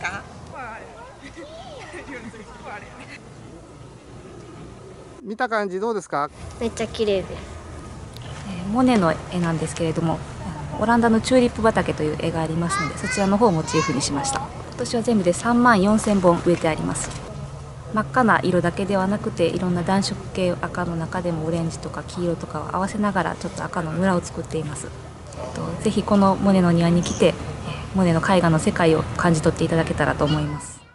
か。見た感じどうですか？めっちゃ綺麗ですえーモネの絵なんですけれどもオランダのチューリップ畑という絵がありますのでそちらの方をモチーフにしました。今年は全部で3万4000本植えてあります。真っ赤な色だけではなくていろんな暖色系赤の中でもオレンジとか黄色とかを合わせながらちょっと赤の村を作っています。えっとぜひこのモネの庭に来てえーモネの絵画の世界を感じ取っていただけたらと思います。